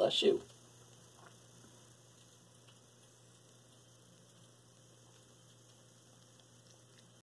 bless you.